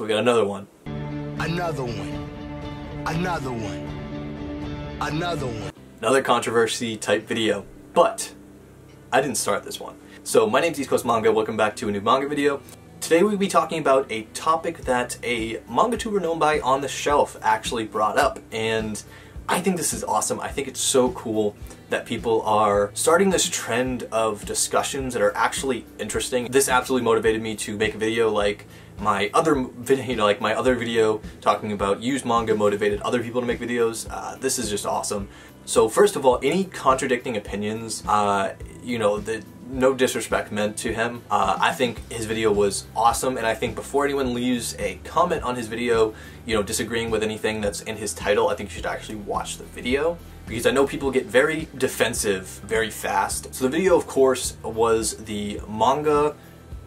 So we got another one. Another one. Another one. Another one. Another controversy type video. But I didn't start this one. So my name's East Coast Manga, welcome back to a new manga video. Today we'll be talking about a topic that a manga tuber known by On the Shelf actually brought up, and I think this is awesome. I think it's so cool that people are starting this trend of discussions that are actually interesting. This absolutely motivated me to make a video like my other video, you know, like my other video talking about used manga motivated other people to make videos. Uh, this is just awesome. So first of all, any contradicting opinions, uh, you know, the no disrespect meant to him. Uh, I think his video was awesome, and I think before anyone leaves a comment on his video, you know, disagreeing with anything that's in his title, I think you should actually watch the video. Because I know people get very defensive very fast. So the video, of course, was the manga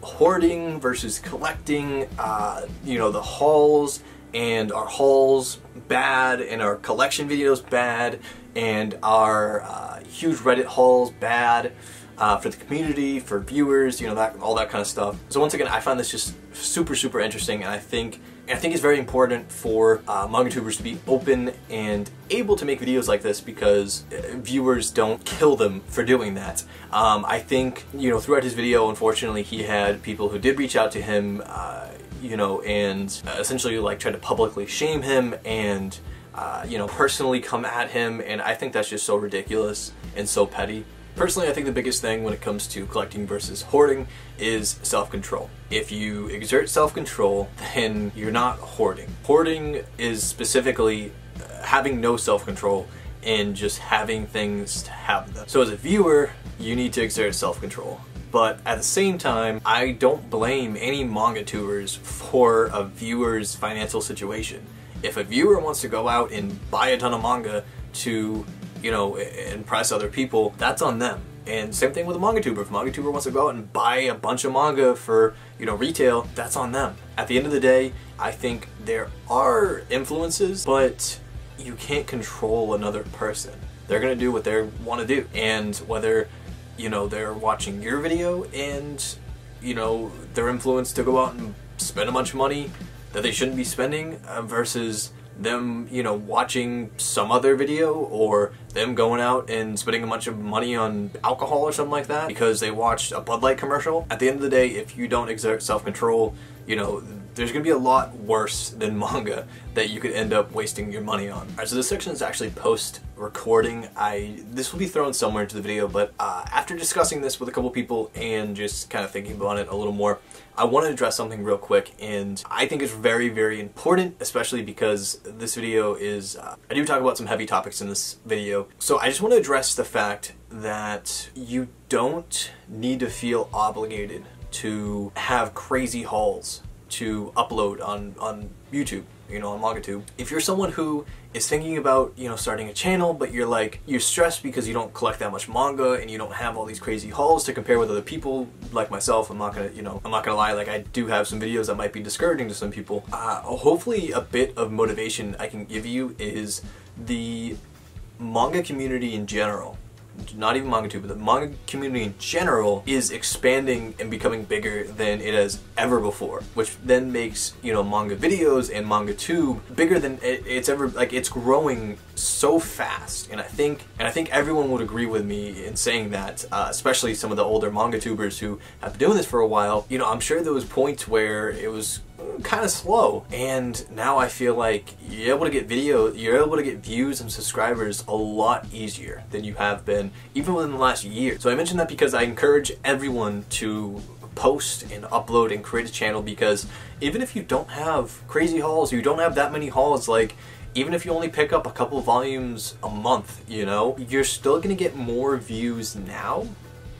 hoarding versus collecting, uh, you know, the hauls, and our hauls bad, and our collection videos bad, and our uh, huge Reddit hauls bad uh, for the community, for viewers, you know, that all that kind of stuff. So once again, I find this just super, super interesting, and I think I think it's very important for uh, manga tubers to be open and able to make videos like this because uh, viewers don't kill them for doing that. Um, I think, you know, throughout his video, unfortunately, he had people who did reach out to him, uh, you know, and uh, essentially like tried to publicly shame him and, uh, you know, personally come at him, and I think that's just so ridiculous and so petty. Personally, I think the biggest thing when it comes to collecting versus hoarding is self-control. If you exert self-control, then you're not hoarding. Hoarding is specifically uh, having no self-control and just having things to have them. So as a viewer, you need to exert self-control. But at the same time, I don't blame any manga tubers for a viewer's financial situation. If a viewer wants to go out and buy a ton of manga to you know, impress other people, that's on them. And same thing with a manga tuber. If a manga tuber wants to go out and buy a bunch of manga for, you know, retail, that's on them. At the end of the day, I think there are influences, but you can't control another person. They're gonna do what they want to do. And whether, you know, they're watching your video and, you know, they're influenced to go out and spend a bunch of money that they shouldn't be spending uh, versus them, you know, watching some other video or them going out and spending a bunch of money on alcohol or something like that because they watched a Bud Light commercial. At the end of the day, if you don't exert self-control, you know, there's going to be a lot worse than manga that you could end up wasting your money on. Alright, so this section is actually post-recording. I This will be thrown somewhere into the video, but uh, after discussing this with a couple people and just kind of thinking about it a little more, I want to address something real quick, and I think it's very, very important, especially because this video is... Uh, I do talk about some heavy topics in this video, so I just want to address the fact that you don't need to feel obligated to have crazy hauls to upload on, on YouTube, you know, on MangaTube. If you're someone who is thinking about, you know, starting a channel, but you're like, you're stressed because you don't collect that much manga and you don't have all these crazy hauls to compare with other people like myself, I'm not gonna, you know, I'm not gonna lie, like I do have some videos that might be discouraging to some people. Uh, hopefully a bit of motivation I can give you is the manga community in general not even manga tube, but the manga community in general is expanding and becoming bigger than it has ever before, which then makes, you know, manga videos and manga tube bigger than it's ever, like, it's growing so fast. And I think, and I think everyone would agree with me in saying that, uh, especially some of the older manga tubers who have been doing this for a while. You know, I'm sure there was points where it was kind of slow. And now I feel like you're able to get video, you're able to get views and subscribers a lot easier than you have been even within the last year. So I mentioned that because I encourage everyone to post and upload and create a channel because even if you don't have crazy hauls, you don't have that many hauls, like even if you only pick up a couple volumes a month, you know, you're still gonna get more views now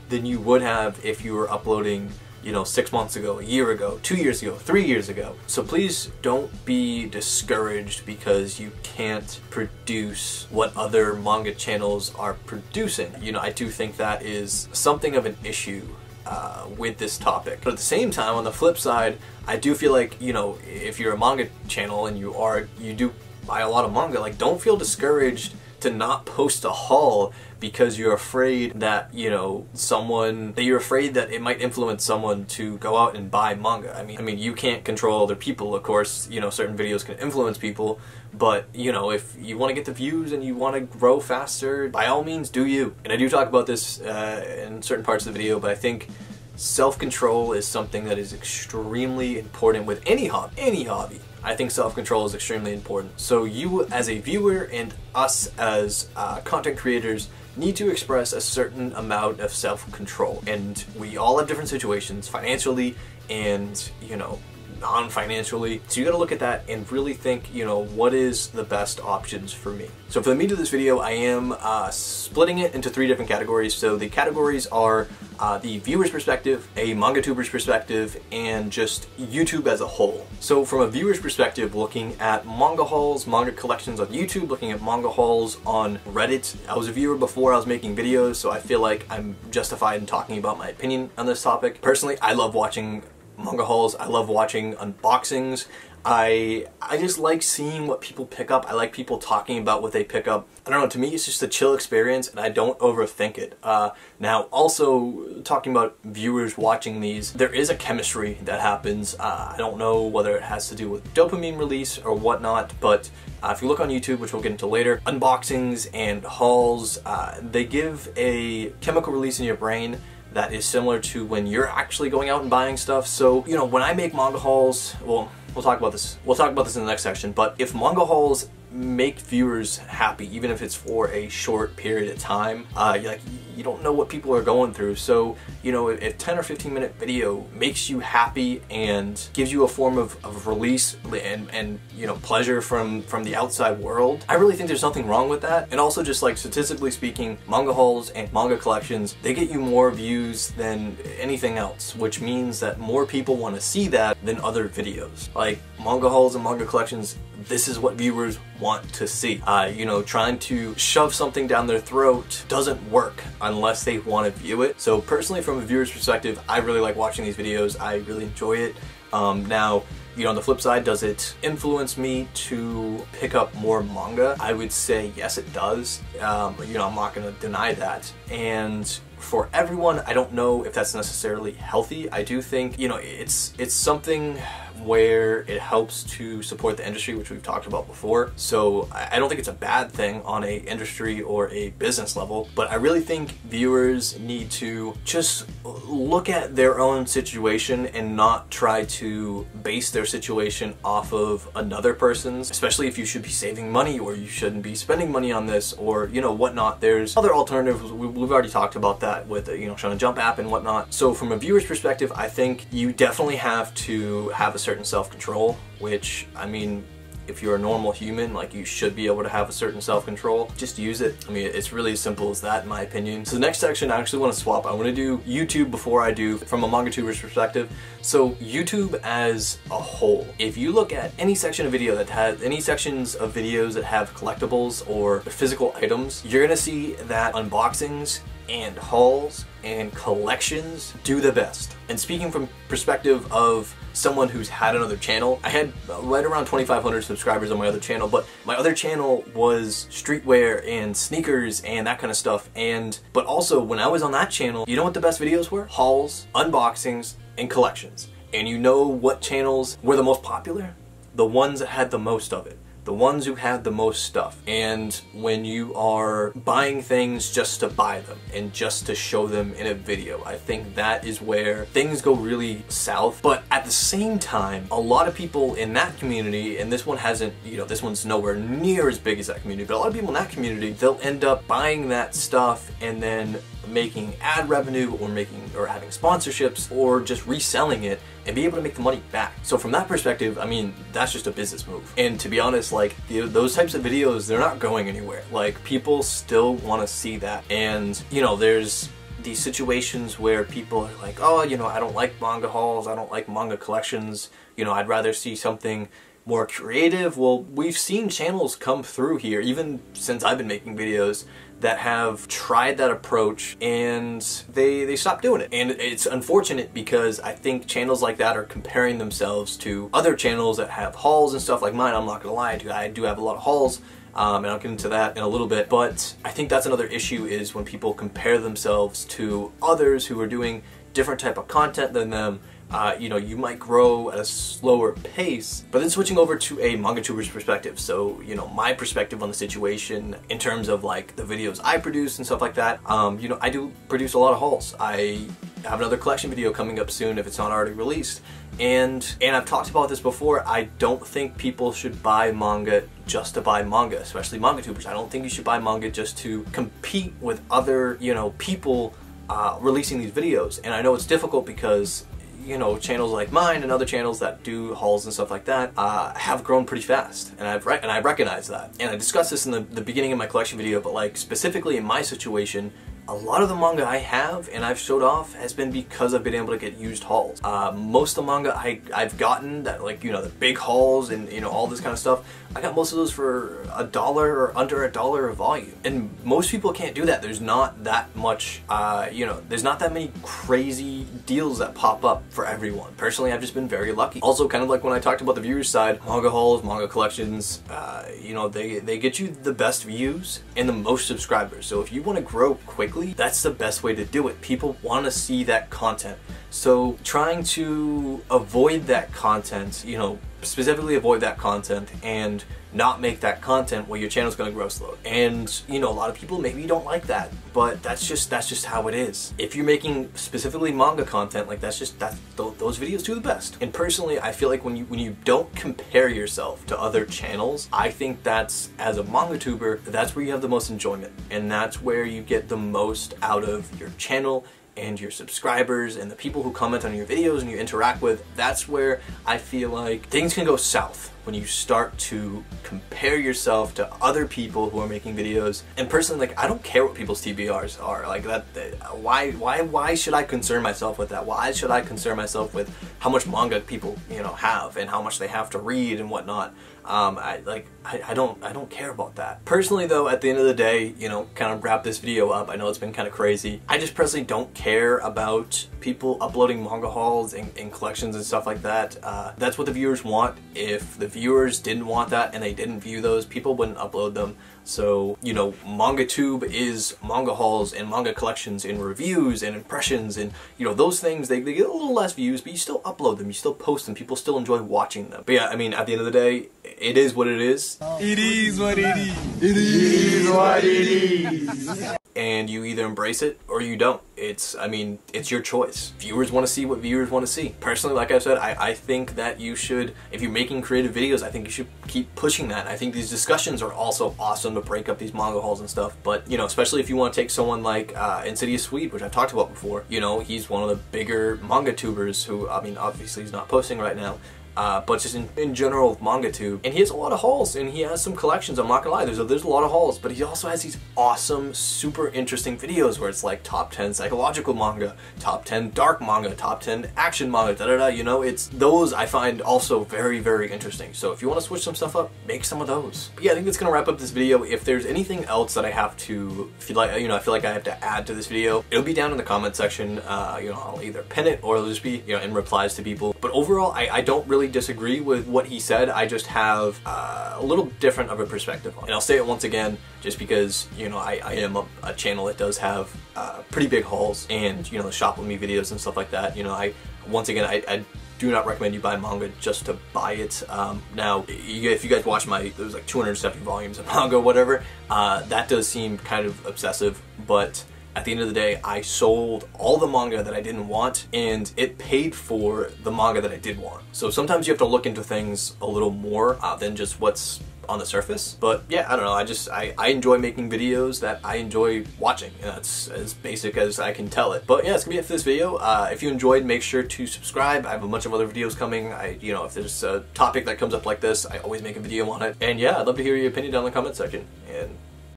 than you would have if you were uploading you know, six months ago, a year ago, two years ago, three years ago. So please don't be discouraged because you can't produce what other manga channels are producing. You know, I do think that is something of an issue uh, with this topic. But at the same time, on the flip side, I do feel like, you know, if you're a manga channel and you are, you do buy a lot of manga, like don't feel discouraged to not post a haul because you're afraid that, you know, someone, that you're afraid that it might influence someone to go out and buy manga. I mean, I mean, you can't control other people, of course, you know, certain videos can influence people, but, you know, if you want to get the views and you want to grow faster, by all means, do you. And I do talk about this uh, in certain parts of the video, but I think self-control is something that is extremely important with any hobby, any hobby. I think self-control is extremely important. So you as a viewer and us as uh, content creators need to express a certain amount of self-control. And we all have different situations financially and, you know, non-financially. So you gotta look at that and really think, you know, what is the best options for me. So for the meat of this video, I am uh, splitting it into three different categories. So the categories are uh, the viewer's perspective, a manga tuber's perspective, and just YouTube as a whole. So from a viewer's perspective, looking at manga hauls, manga collections on YouTube, looking at manga hauls on Reddit. I was a viewer before I was making videos, so I feel like I'm justified in talking about my opinion on this topic. Personally, I love watching manga hauls. I love watching unboxings. I I just like seeing what people pick up. I like people talking about what they pick up. I don't know, to me it's just a chill experience and I don't overthink it. Uh, now also talking about viewers watching these, there is a chemistry that happens. Uh, I don't know whether it has to do with dopamine release or whatnot, but uh, if you look on YouTube, which we'll get into later, unboxings and hauls, uh, they give a chemical release in your brain that is similar to when you're actually going out and buying stuff. So, you know, when I make manga hauls, well, we'll talk about this. We'll talk about this in the next section, but if manga hauls make viewers happy, even if it's for a short period of time. Uh, like you don't know what people are going through, so you know if 10 or 15 minute video makes you happy and gives you a form of, of release and and you know pleasure from from the outside world, I really think there's nothing wrong with that. And also just like statistically speaking, manga hauls and manga collections they get you more views than anything else, which means that more people want to see that than other videos. Like manga hauls and manga collections this is what viewers want to see. Uh, you know, trying to shove something down their throat doesn't work unless they want to view it. So personally, from a viewer's perspective, I really like watching these videos. I really enjoy it. Um, now, you know, on the flip side, does it influence me to pick up more manga? I would say yes, it does. Um, you know, I'm not going to deny that. And for everyone, I don't know if that's necessarily healthy. I do think, you know, it's it's something where it helps to support the industry, which we've talked about before. So I don't think it's a bad thing on a industry or a business level, but I really think viewers need to just look at their own situation and not try to base their situation off of another person's, especially if you should be saving money or you shouldn't be spending money on this or, you know, whatnot. There's other alternatives. We've already talked about that with, you know, Shonen Jump app and whatnot. So from a viewer's perspective, I think you definitely have to have a certain self-control, which, I mean, if you're a normal human, like you should be able to have a certain self-control. Just use it. I mean, it's really as simple as that in my opinion. So the next section, I actually want to swap. I want to do YouTube before I do from a manga tuber's perspective. So YouTube as a whole. If you look at any section of video that has, any sections of videos that have collectibles or physical items, you're gonna see that unboxings and hauls and collections do the best. And speaking from perspective of someone who's had another channel, I had right around 2,500 subscribers on my other channel, but my other channel was streetwear and sneakers and that kind of stuff. And, but also when I was on that channel, you know what the best videos were? Hauls, unboxings, and collections. And you know what channels were the most popular? The ones that had the most of it the ones who have the most stuff. And when you are buying things just to buy them and just to show them in a video, I think that is where things go really south. But at the same time, a lot of people in that community, and this one hasn't, you know, this one's nowhere near as big as that community, but a lot of people in that community, they'll end up buying that stuff and then making ad revenue or making or having sponsorships or just reselling it and be able to make the money back. So from that perspective, I mean, that's just a business move. And to be honest, like those types of videos, they're not going anywhere. Like people still want to see that. And you know, there's these situations where people are like, oh, you know, I don't like manga hauls, I don't like manga collections, you know, I'd rather see something more creative. Well, we've seen channels come through here, even since I've been making videos, that have tried that approach and they they stopped doing it. And it's unfortunate because I think channels like that are comparing themselves to other channels that have hauls and stuff like mine. I'm not gonna lie, to I do have a lot of hauls. um, and I'll get into that in a little bit. But I think that's another issue is when people compare themselves to others who are doing different type of content than them uh, you know, you might grow at a slower pace. But then switching over to a manga tuber's perspective, so, you know, my perspective on the situation in terms of like the videos I produce and stuff like that, um, you know, I do produce a lot of hauls. I have another collection video coming up soon if it's not already released. And and I've talked about this before, I don't think people should buy manga just to buy manga, especially manga tubers. I don't think you should buy manga just to compete with other, you know, people uh, releasing these videos. And I know it's difficult because you know, channels like mine and other channels that do hauls and stuff like that uh, have grown pretty fast, and I've and I recognize that. And I discussed this in the, the beginning of my collection video, but like specifically in my situation, a lot of the manga I have and I've showed off has been because I've been able to get used hauls. Uh, most of the manga I, I've gotten that like, you know, the big hauls and, you know, all this kind of stuff, I got most of those for a dollar or under a dollar a volume. And most people can't do that. There's not that much, uh, you know, there's not that many crazy deals that pop up for everyone. Personally, I've just been very lucky. Also, kind of like when I talked about the viewers side, manga hauls, manga collections, uh, you know, they, they get you the best views and the most subscribers. So if you want to grow quickly, quickly, that's the best way to do it. People want to see that content. So trying to avoid that content, you know, specifically avoid that content and not make that content well your channel's going to grow slow. And you know, a lot of people maybe don't like that, but that's just that's just how it is. If you're making specifically manga content, like that's just that th those videos do the best. And personally, I feel like when you when you don't compare yourself to other channels, I think that's as a manga tuber, that's where you have the most enjoyment, and that's where you get the most out of your channel and your subscribers and the people who comment on your videos and you interact with, that's where I feel like things can go south when you start to compare yourself to other people who are making videos. And personally, like I don't care what people's TBRs are. Like that, why, why, why should I concern myself with that? Why should I concern myself with how much manga people, you know, have and how much they have to read and whatnot? Um, I like I, I, don't I don't care about that. Personally though, at the end of the day, you know, kind of wrap this video up. I know it's been kind of crazy. I just personally don't care about people uploading manga hauls and, and collections and stuff like that. Uh, that's what the viewers want. If the viewers didn't want that and they didn't view those, people wouldn't upload them. So, you know, MangaTube is manga hauls and manga collections and reviews and impressions and, you know, those things, they, they get a little less views, but you still upload them, you still post them, people still enjoy watching them. But yeah, I mean, at the end of the day, it is what it is. It is what it is. It is what it is and you either embrace it or you don't. It's, I mean, it's your choice. Viewers want to see what viewers want to see. Personally, like I said, I, I think that you should, if you're making creative videos, I think you should keep pushing that. I think these discussions are also awesome to break up these manga hauls and stuff, but, you know, especially if you want to take someone like uh, Insidious Swede, which I've talked about before, you know, he's one of the bigger manga tubers who, I mean, obviously he's not posting right now, uh, but just in, in general manga tube. And he has a lot of hauls and he has some collections, I'm not gonna lie, there's a, there's a lot of hauls, but he also has these awesome, super interesting videos where it's like top 10 psychological manga, top 10 dark manga, top 10 action manga, da da da, you know, it's those I find also very, very interesting. So if you want to switch some stuff up, make some of those. But yeah, I think that's gonna wrap up this video. If there's anything else that I have to feel like, you know, I feel like I have to add to this video, it'll be down in the comment section. Uh, you know, I'll either pin it or it'll just be, you know, in replies to people. But overall, I, I don't really disagree with what he said. I just have uh, a little different of a perspective on it. And I'll say it once again, just because, you know, I, I am a, a, channel that does have uh, pretty big hauls and, you know, the shop with me videos and stuff like that. You know, I, once again, I, I do not recommend you buy manga just to buy it. Um, now, if you guys watch my, there was like 270 volumes of manga, whatever, uh, that does seem kind of obsessive, but at the end of the day, I sold all the manga that I didn't want and it paid for the manga that I did want. So sometimes you have to look into things a little more uh, than just what's on the surface. But yeah, I don't know. I just, I, I enjoy making videos that I enjoy watching. And that's as basic as I can tell it. But yeah, it's gonna be it for this video. Uh, if you enjoyed, make sure to subscribe. I have a bunch of other videos coming. I, you know, if there's a topic that comes up like this, I always make a video on it. And yeah, I'd love to hear your opinion down in the comment section. And